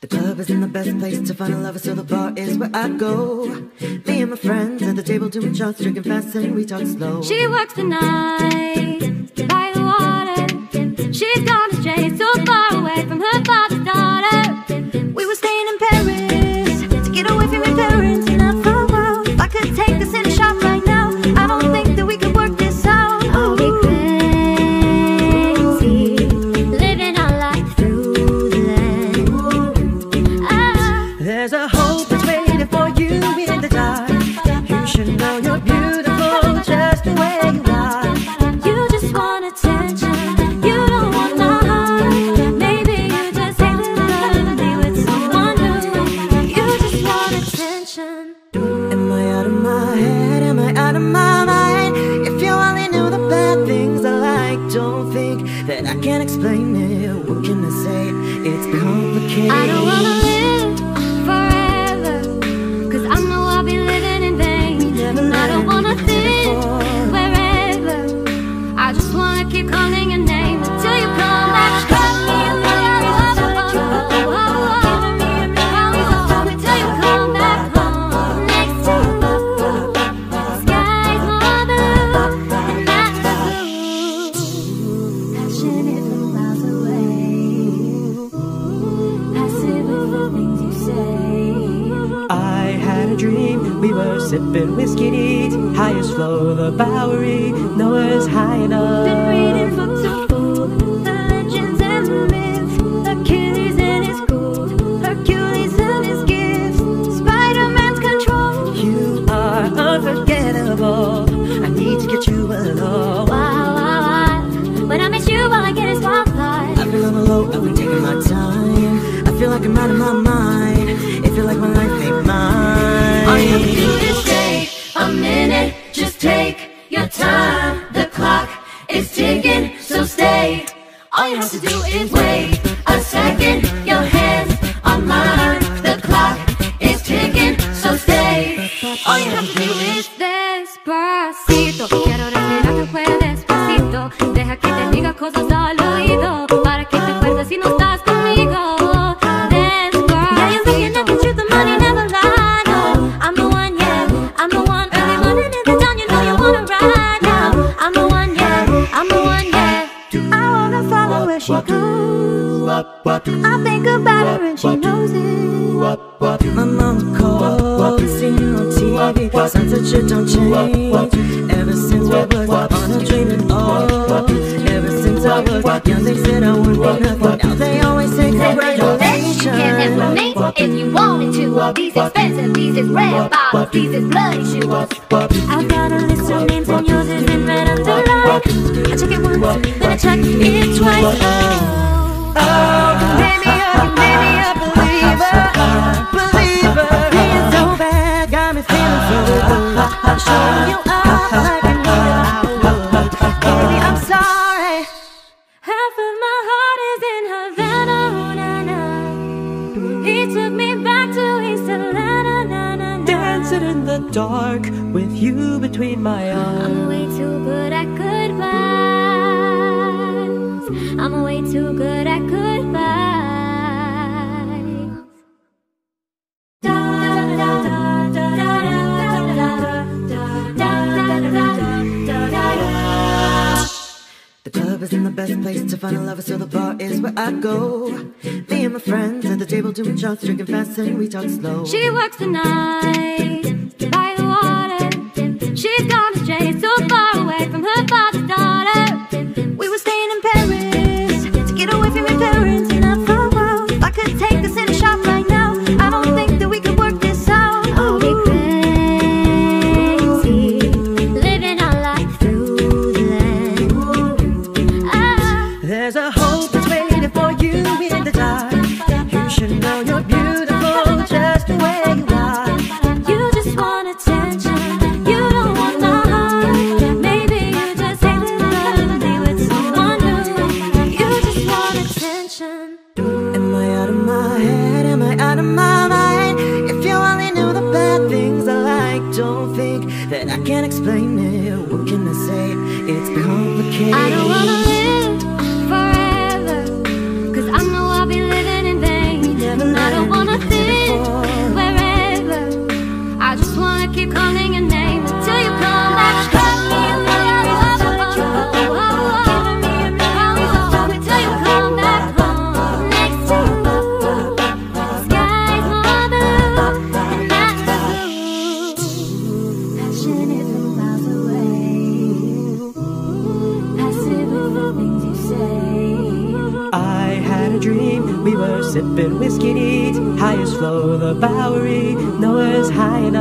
The club isn't the best place to find a lover, so the bar is where I go. Me and my friends at the table doing shots, drinking fast, and we talk slow. She works the night by the water. She's gone astray so far. Explain sipping whiskey neat, highest floor of the Bowery, nowhere's high enough. Been reading books of old, the legends and the myths, Achilles and his gold, Hercules and his gifts, Spider-Man's control. You are unforgettable. I need to get you alone. Wow, wow, wow. When I miss you, all I get is wildfire. I feel I'm alone, I've been taking my time. I feel like I'm out of my mind. It feel like my life ain't mine. All you have to do is your time. The clock is ticking, so stay. All you have to do is wait a second. Your hands on mine. The clock is ticking, so stay. All you have to do is despacito. I think about her and she knows it. My mama called, seen you on TV. Signs that you don't change. Ever since we was on a dreaming all. Ever since I was young, they said I would be nothing. Now they always say congratulations. You can have with me if you wanted to. These expensive, these is red bottles, these is bloody shoes. I've got a list of names and yours is in red underline. I check it once, then I check it twice. Oh, oh, Oh, baby, oh, baby, I believe her, believe her. Being so bad got me feeling so good. I'm showing you up like an Hollywood. Baby, I'm sorry. half of my dark with you between my arms. I'm way too good at goodbyes. I'm way too good at goodbyes. The club isn't the best place to find a lover, so the bar is where I go. Me and my friends at the table doing shots, drinking fast, and we talk slow. She works the night by the water. She's gone astray, that I can't explain it. What can I say? It's complicated. I don't wanna dream. We were sipping whiskey neat, highest floor, the Bowery, no high enough.